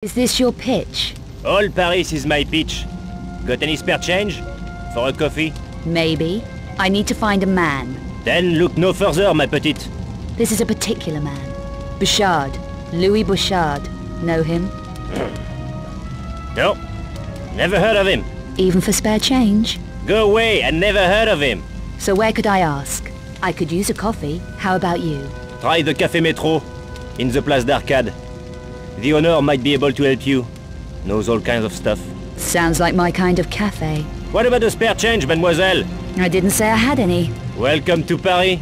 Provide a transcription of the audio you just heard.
Is this your pitch? All Paris is my pitch. Got any spare change? For a coffee? Maybe. I need to find a man. Then look no further, my petite. This is a particular man. Bouchard. Louis Bouchard. Know him? No. Never heard of him. Even for spare change? Go away, I never heard of him. So where could I ask? I could use a coffee. How about you? Try the Café Metro, in the Place d'Arcade. The owner might be able to help you. Knows all kinds of stuff. Sounds like my kind of cafe. What about the spare change, mademoiselle? I didn't say I had any. Welcome to Paris.